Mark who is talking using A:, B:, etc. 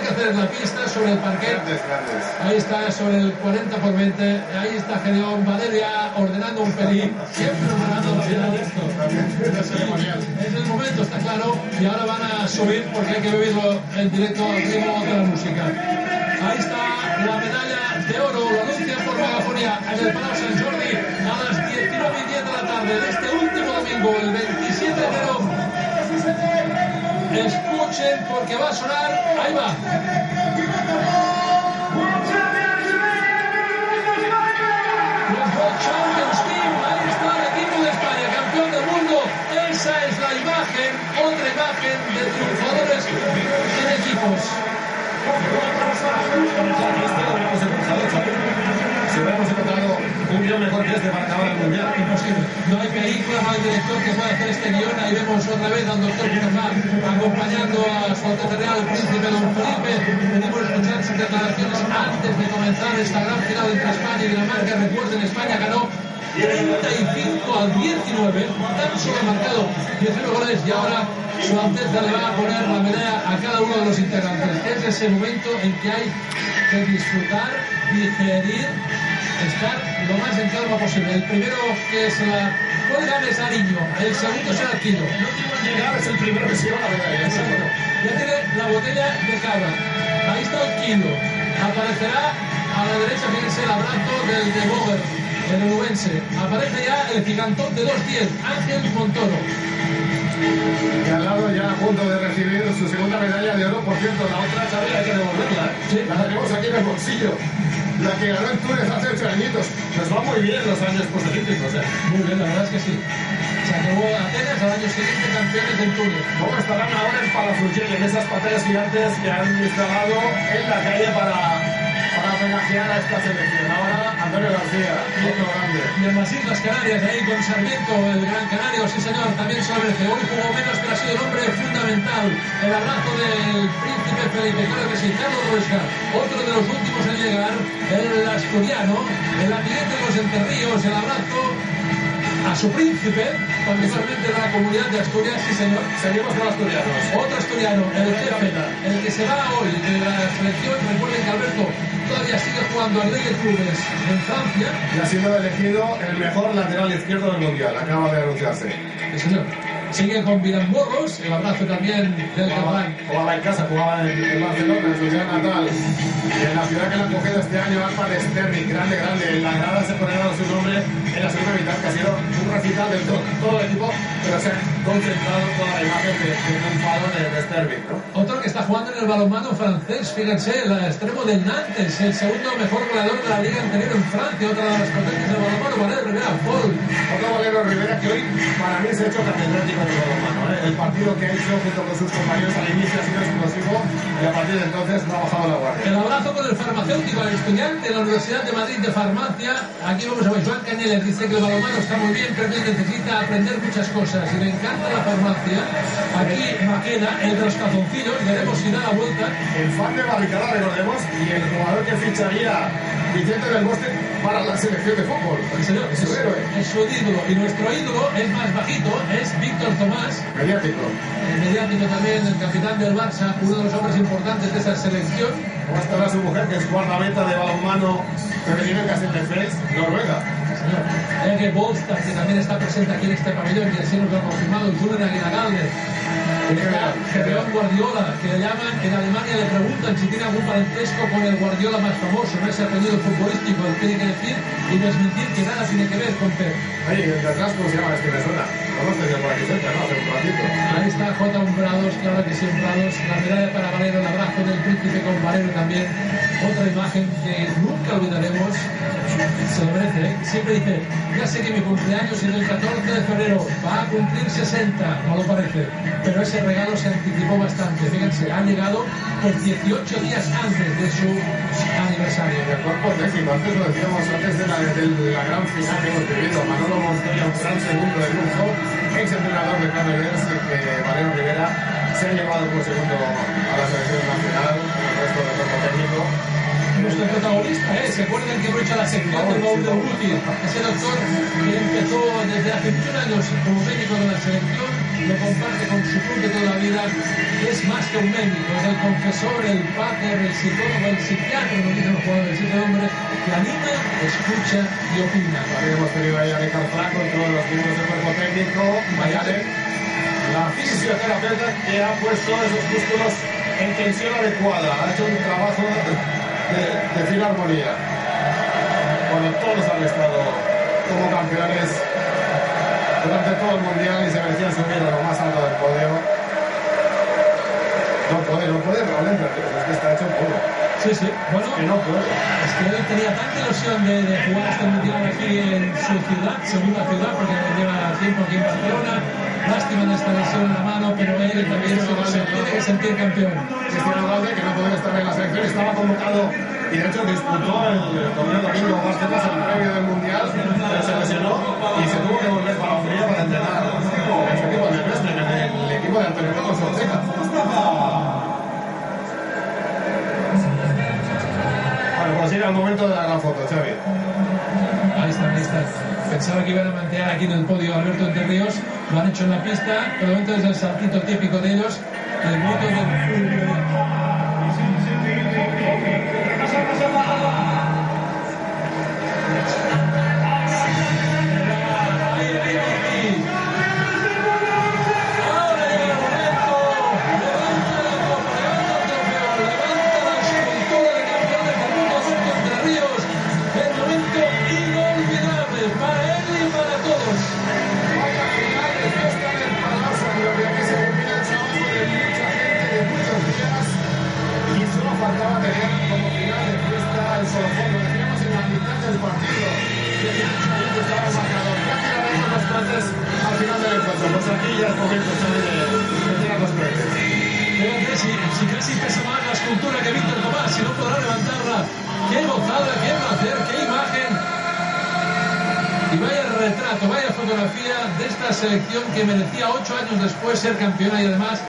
A: que hacer la pista sobre el parquet. Ahí está sobre el 40 por 20. Ahí está Gedeón Valeria ordenando un pelín. Siempre ordenando.
B: Es
A: el momento, está claro. Y ahora van a subir porque hay que vivirlo en directo al ritmo de la música. Ahí está la medalla de oro. Lo anuncian por megafonía en el Palau San Jordi a las 19 y 10 de la tarde de este último domingo, el 27 de enero. Porque va a sonar. Ahí va. Champions Team, ahí está el equipo de España, campeón del mundo. Esa es la imagen, otra imagen de triunfadores en equipos.
C: Si encontrado un guion mejor que este mundial.
A: Imposible. No hay película, no hay director que pueda hacer este guion. Ahí vemos otra vez al doctor Pinamar acompañando a su Alteza Real, el príncipe Don Felipe. Venimos a escuchar sus declaraciones antes de comenzar esta gran final entre España y Dinamarca. Recuerden, España ganó 35 al 19, tan solo ha marcado 19 goles y ahora su Alteza le va a poner la medalla a cada uno de los integrantes. Es ese momento en que hay que disfrutar, digerir, estar lo más en calma posible. El primero que se la cuelgan es Ariño, el segundo será.
C: El último en llegar es el primero que se lleva la medalla.
A: Exacto. Ya tiene la botella de cava. Ahí está el kilo. Aparecerá a la derecha, fíjense el abrazo del de Boger, el uruguense. Aparece ya el gigantón de 2-10, Ángel Montoro.
B: Y al lado ya a punto de recibir su segunda medalla de oro. Por cierto, la otra, Xavi, hay que devolverla. ¿eh?
A: Sí.
B: La tenemos aquí en el bolsillo. La que ganó en Túnez hace ocho añitos.
C: Nos va muy bien los años postelímpicos, ¿eh?
A: Muy bien, la verdad es que sí. Se acabó Atenas al año siguiente campeones en Túnez.
C: ¿Cómo estarán ahora en Palafrugell, en esas pantallas gigantes que han instalado en la calle para homenajear a esta selección? Ahora, Antonio García, otro grande.
A: Y en las Islas Canarias, ahí con Sarmiento, el gran canario, sí señor, también sobre que hoy jugó menos, pero ha sido el hombre fundamental. El abrazo del príncipe Felipe, claro que sí, Carlos Ruesca, otro de los últimos en llegar, el asturiano, el amiguete de los enterríos, el abrazo a su príncipe, particularmente de la comunidad de Asturias, sí señor.
C: Seguimos con asturianos.
A: Otro asturiano, el jefe, el que se va hoy de la selección, recuerden que Alberto todavía sigue jugando al Rey de Clubes en Francia.
B: Y ha sido elegido el mejor lateral izquierdo del mundial. Acaba de anunciarse.
A: Sí, señor. Sigue con Viramborros, el abrazo también del
B: Jugaba, jugaba en casa, jugaba en, en Barcelona, en su ciudad natal. Y en la ciudad que le han cogido este año, Alfa de Sterling, grande, grande. En la grada se pone dado su nombre en la segunda mitad, que ha sido un recital de todo, todo el equipo, pero se ha concentrado toda la imagen de, de un faro de, de Sterling, ¿no?
A: Otro que está jugando en el balonmano francés, fíjense, el extremo del Nantes, el segundo mejor goleador de la liga anterior en Francia, otra de las potencias del balonmano, Valero Rivera, Paul.
B: Otro Valero Rivera que hoy para mí se ha hecho catedrático balonmano. ¿eh? El partido que ha hecho junto con sus compañeros al inicio ha sido explosivo y a partir de entonces no ha bajado la guardia.
A: El abrazo con el farmacéutico, el estudiante de la Universidad de Madrid de Farmacia. Aquí vamos a ver, Joan Cañeles dice que el balonmano está muy bien, pero él necesita aprender muchas cosas y le encanta la farmacia. Aquí Maquena, el de los calzoncillos, veremos si da la vuelta.
B: El fan de Barricada, recordemos, y el jugador que ficharía Vicente del Bosque para la selección de fútbol.
A: Señor,
B: Es su héroe.
A: es su ídolo. Y nuestro ídolo es más bajito, es Víctor Tomás,
B: Mediático.
A: el mediático también, el capitán del Barça, uno de los hombres importantes de esa selección.
B: ¿Cómo estará su mujer, que es guardameta de balonmano femenino en Castelldefels, Noruega?
A: Señor, Ege Bolstad, que también está presente aquí en este pabellón, y así nos lo ha confirmado Julen Aguinagalde. Gedeón Guardiola, que le llaman en Alemania, le preguntan si tiene algún parentesco con el Guardiola más famoso, no ese apellido futbolístico, él tiene que decir y desmentir que nada tiene que ver con Pep.
B: Oye, ¿y el de atrás cómo se llama? Es que me suena. Lo tenía por aquí cerca, ¿no? Hace un ratito.
A: Ahí está J. Umbrados, claro que sí, Umbrados. La medalla para Valero, el abrazo del príncipe con Valero también. Otra imagen que nunca olvidaremos. Se lo merece, ¿eh? Siempre dice, ya sé que mi cumpleaños es el 14 de febrero, va a cumplir 60, no lo parece. Pero ese regalo se anticipó bastante. Fíjense, ha llegado por 18 días antes de su aniversario.
B: Mejor por décimo, antes lo decíamos, antes de la, de la gran final que hemos vivido. Manolo Montoya, un gran segundo de lujo, ex entrenador de Camerers, que Valero Rivera se ha llevado por segundo
A: ¿eh? ¿Se acuerdan que aprovecha la sección del baúl del Guti? Ese doctor que empezó desde hace muchos años como médico de la selección lo comparte con su club de toda la vida, es más que un médico, es el confesor, el pater, el psicólogo, el psiquiatra, como dicen los jugadores, es un hombre que anima, escucha y opina.
B: Hemos tenido ahí a Ricardo Franco, entre los miembros del cuerpo técnico, Mayalen,
C: La fisioterapeuta que ha puesto esos músculos en tensión adecuada, ha hecho un trabajo
B: de, de fina armonía.
C: Bueno, todos han estado
B: como campeones durante todo el mundial y se merecían subir a lo más alto del podio. No puede, no puede realmente, es que está hecho polvo.
A: Sí, sí, bueno,
C: que no puede.
A: es que él tenía tanta ilusión de, de jugar este mundial aquí en su ciudad, segunda ciudad, porque lleva tiempo aquí en Barcelona. Lástima de esta lesión en la mano, pero él también se, tiene que sentir campeón.
B: Cristiano Ronaldo, que no podía estar en la selección, estaba convocado y de hecho disputó el torneo domingo más temas el premio del mundial, se lesionó y se tuvo que volver para Hungría para entrenar en su equipo de en el equipo de Antonio Carlos Ortega. Bueno, pues era el momento de la gran foto, Xavi.
A: Ahí está, ahí está. Pensaba que iban a mantener aquí en el podio Alberto Entre Ríos, lo han hecho en la pista, pero de es el saltito típico de ellos, el voto del
B: Faltaba tener como final de fiesta el solofón. Lo decíamos en la mitad del partido. Que ya estaba marcador. Casi la vemos los cohetes al final del encuentro. Pues aquí ya es momento de tirar los cohetes.
A: Fíjate si, si casi pesa más la escultura que Víctor Tomás, si no podrá levantarla. Qué gozada, qué placer, qué imagen. Y vaya retrato, vaya fotografía de esta selección que merecía ocho años después ser campeona y además